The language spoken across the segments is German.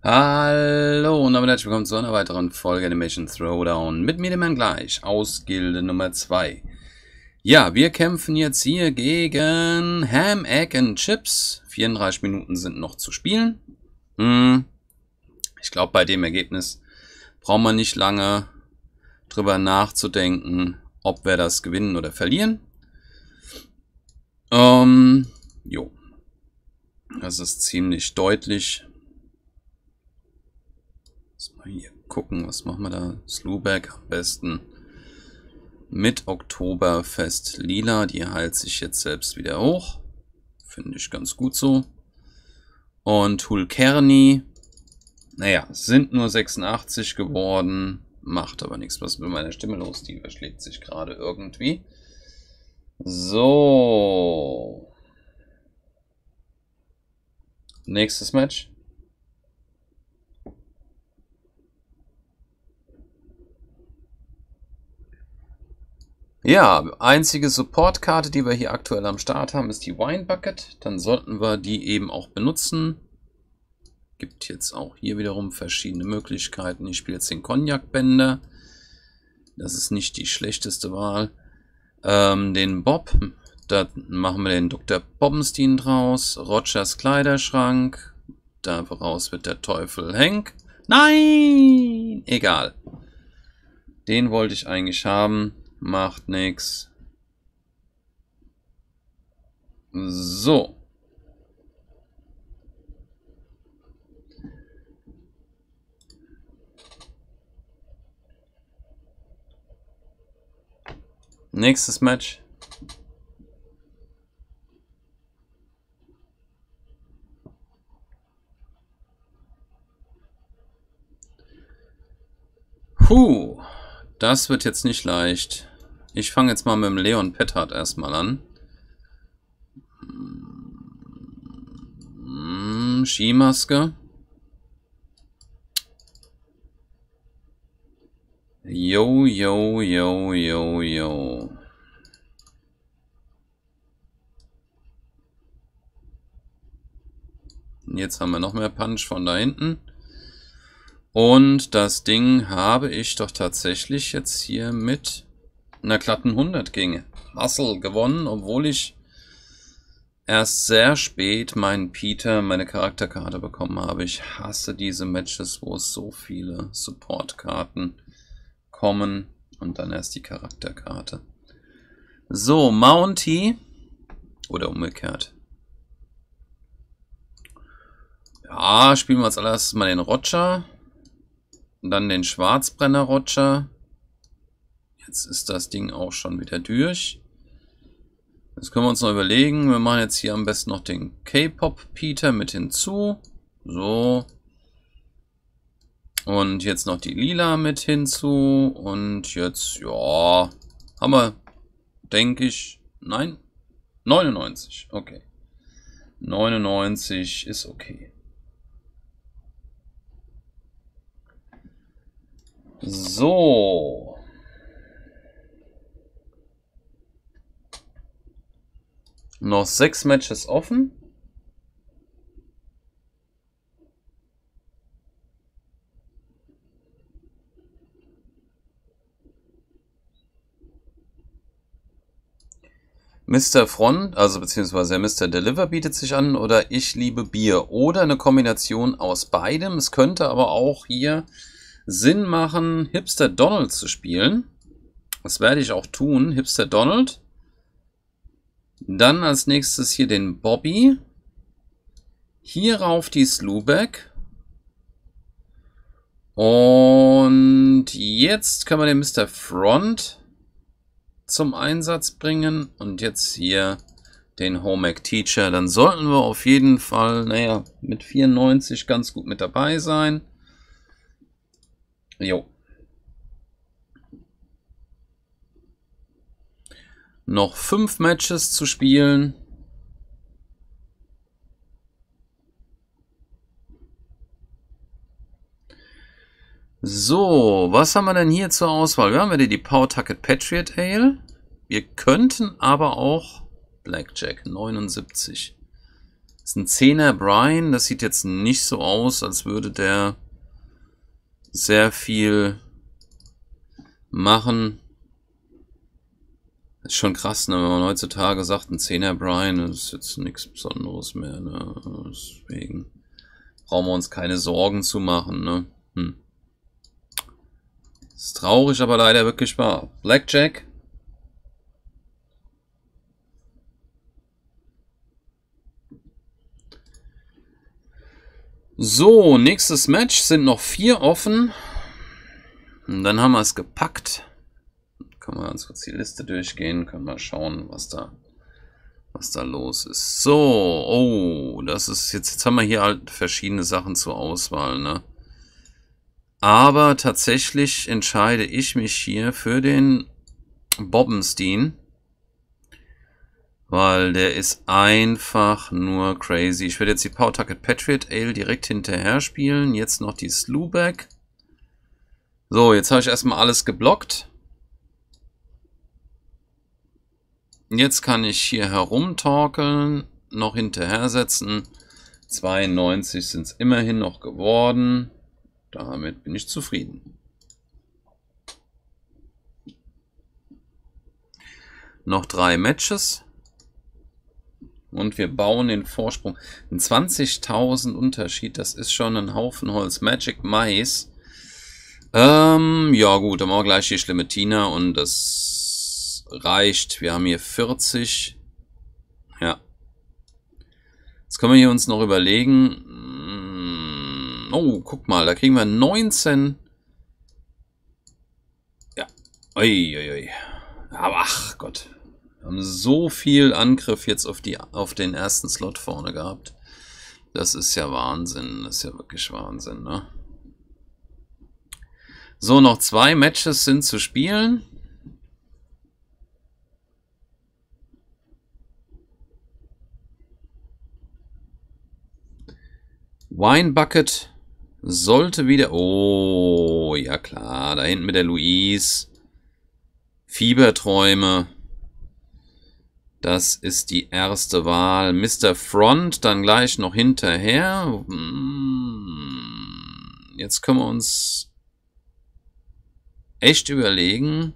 Hallo und damit herzlich willkommen zu einer weiteren Folge Animation Throwdown mit mir, dem Mann gleich, aus Gilde Nummer 2. Ja, wir kämpfen jetzt hier gegen Ham, Egg and Chips. 34 Minuten sind noch zu spielen. Hm. Ich glaube, bei dem Ergebnis braucht man nicht lange drüber nachzudenken, ob wir das gewinnen oder verlieren. Ähm, jo. Das ist ziemlich deutlich. Hier gucken, was machen wir da? Slewback am besten mit Oktoberfest Lila. Die heilt sich jetzt selbst wieder hoch. Finde ich ganz gut so. Und Hulkerni, naja, sind nur 86 geworden. Macht aber nichts. Was ist mit meiner Stimme los? Die überschlägt sich gerade irgendwie. So. Nächstes Match. Ja, einzige Supportkarte, die wir hier aktuell am Start haben, ist die Wine Bucket. Dann sollten wir die eben auch benutzen. Gibt jetzt auch hier wiederum verschiedene Möglichkeiten. Ich spiele jetzt den Cognac-Bänder. Das ist nicht die schlechteste Wahl. Ähm, den Bob, da machen wir den Dr. Bobbenstein draus. Rogers Kleiderschrank. Daraus wird der Teufel Henk. Nein! Egal. Den wollte ich eigentlich haben. Macht nix. So. Nächstes Match. Puh. Das wird jetzt nicht leicht. Ich fange jetzt mal mit dem Leon Pettard erstmal an. Hm, Skimaske. Yo, yo, yo, yo, yo. Jetzt haben wir noch mehr Punch von da hinten. Und das Ding habe ich doch tatsächlich jetzt hier mit einer glatten 100 gegen Hustle gewonnen, obwohl ich erst sehr spät meinen Peter, meine Charakterkarte bekommen habe. Ich hasse diese Matches, wo so viele Supportkarten kommen und dann erst die Charakterkarte. So, Mounty oder umgekehrt. Ja, spielen wir als allererstes mal den Roger. Und dann den Schwarzbrenner Roger. Jetzt ist das Ding auch schon wieder durch. Jetzt können wir uns noch überlegen. Wir machen jetzt hier am besten noch den K-Pop Peter mit hinzu. So. Und jetzt noch die Lila mit hinzu. Und jetzt, ja, haben wir, denke ich, nein, 99. Okay. 99 ist okay. So. Noch sechs Matches offen. Mr. Front, also beziehungsweise Mr. Deliver bietet sich an oder ich liebe Bier oder eine Kombination aus beidem. Es könnte aber auch hier Sinn machen, Hipster Donald zu spielen. Das werde ich auch tun. Hipster Donald. Dann als nächstes hier den Bobby. Hierauf die Slewback. Und jetzt können wir den Mr. Front zum Einsatz bringen. Und jetzt hier den Home Ec Teacher. Dann sollten wir auf jeden Fall, naja, mit 94 ganz gut mit dabei sein. Jo. Noch fünf Matches zu spielen. So, was haben wir denn hier zur Auswahl? Wir haben wieder die Pawtucket Patriot Ale. Wir könnten aber auch Blackjack 79. ist ein 10er Brian. Das sieht jetzt nicht so aus, als würde der sehr viel machen. Ist schon krass, ne? wenn man heutzutage sagt, ein 10er Brian ist jetzt nichts Besonderes mehr. Ne? Deswegen brauchen wir uns keine Sorgen zu machen. Ne? Hm. Ist traurig, aber leider wirklich wahr. Blackjack. So, nächstes Match sind noch vier offen. Und dann haben wir es gepackt. Können wir ganz kurz die Liste durchgehen, können wir schauen, was da, was da los ist. So, oh, das ist jetzt, jetzt haben wir hier halt verschiedene Sachen zur Auswahl, ne? Aber tatsächlich entscheide ich mich hier für den Bobbenstein. Weil der ist einfach nur crazy. Ich werde jetzt die Power Tucket Patriot Ale direkt hinterher spielen. Jetzt noch die Slewback. So, jetzt habe ich erstmal alles geblockt. Jetzt kann ich hier herumtorkeln, noch hinterher setzen. 92 sind es immerhin noch geworden. Damit bin ich zufrieden. Noch drei Matches. Und wir bauen den Vorsprung. Ein 20.000 Unterschied, das ist schon ein Haufen Holz. Magic Mais. Ähm, ja gut, dann machen wir gleich die schlimme Tina und das reicht. Wir haben hier 40. Ja. Jetzt können wir hier uns noch überlegen. Oh, guck mal, da kriegen wir 19. Ja. Uiuiui. Ui. Aber ach Gott. Wir haben so viel Angriff jetzt auf, die, auf den ersten Slot vorne gehabt. Das ist ja Wahnsinn. Das ist ja wirklich Wahnsinn, ne? So, noch zwei Matches sind zu spielen. Wine Bucket sollte wieder... Oh, ja klar, da hinten mit der Louise. Fieberträume. Das ist die erste Wahl. Mr. Front, dann gleich noch hinterher. Hm, jetzt können wir uns echt überlegen.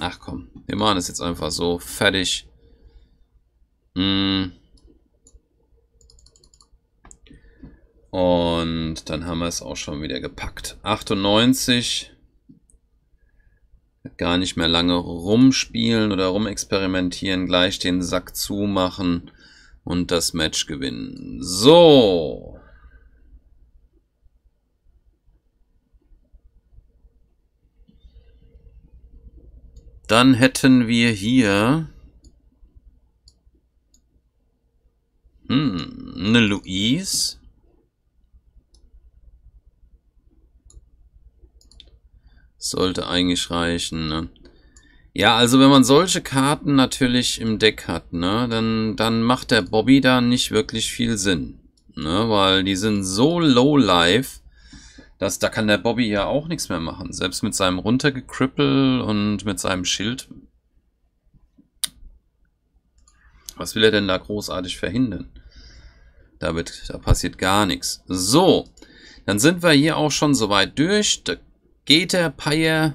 Ach komm, wir machen es jetzt einfach so. Fertig. Hm. Und dann haben wir es auch schon wieder gepackt. 98 gar nicht mehr lange rumspielen oder rumexperimentieren, gleich den Sack zumachen und das Match gewinnen. So. Dann hätten wir hier hm, eine Louise. Sollte eigentlich reichen, ne? Ja, also wenn man solche Karten natürlich im Deck hat, ne, dann, dann macht der Bobby da nicht wirklich viel Sinn. Ne, weil die sind so low life, dass da kann der Bobby ja auch nichts mehr machen. Selbst mit seinem runtergekrippel und mit seinem Schild. Was will er denn da großartig verhindern? Da, wird, da passiert gar nichts. So, dann sind wir hier auch schon soweit durch. Da geht der Peier.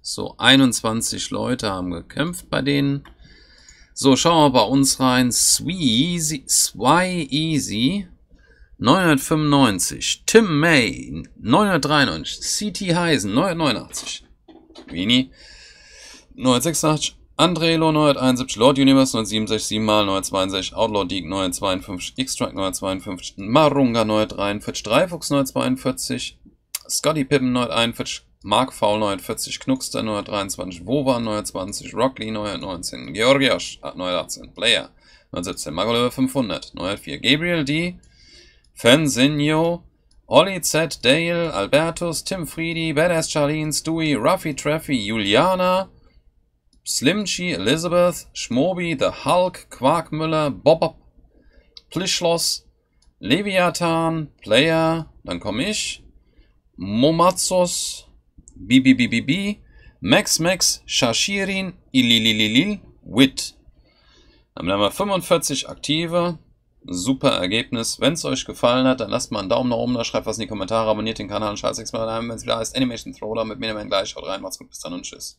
So, 21 Leute haben gekämpft bei denen. So, schauen wir bei uns rein. Sweezy, Swy Easy, 995. Tim May, 993. CT Heisen, 989. Vini, 986. Andrelo 971, Lord Universe 967, 7 mal 962, Outlaw Deek 952, X-Strike 952, Marunga 943, Dreifuchs 942, Scotty Pippen 941, Mark Foul 940, Knuckster 923, Wova 920, Rockley 919, Georgios 918, Player 917, Magolöwe 500, 904, Gabriel D, Fenzinho, Olli Z, Dale, Albertus, Tim Friedi, Badass Charlene, Stewie, Ruffy Treffy, Juliana, Slimchi, Elizabeth, Schmobi, The Hulk, Quarkmüller, Bob, Plischloss, Leviathan, Player, dann komme ich, Momatsos, BBBBB, Max Max, Shashirin, Ililililil, Wit. Dann haben wir 45 aktive. Super Ergebnis. Wenn es euch gefallen hat, dann lasst mal einen Daumen nach oben da, schreibt was in die Kommentare, abonniert den Kanal und schaltet mal rein, wenn es wieder heißt Animation Thriller mit mir gleich. Haut rein, macht's gut, bis dann und tschüss.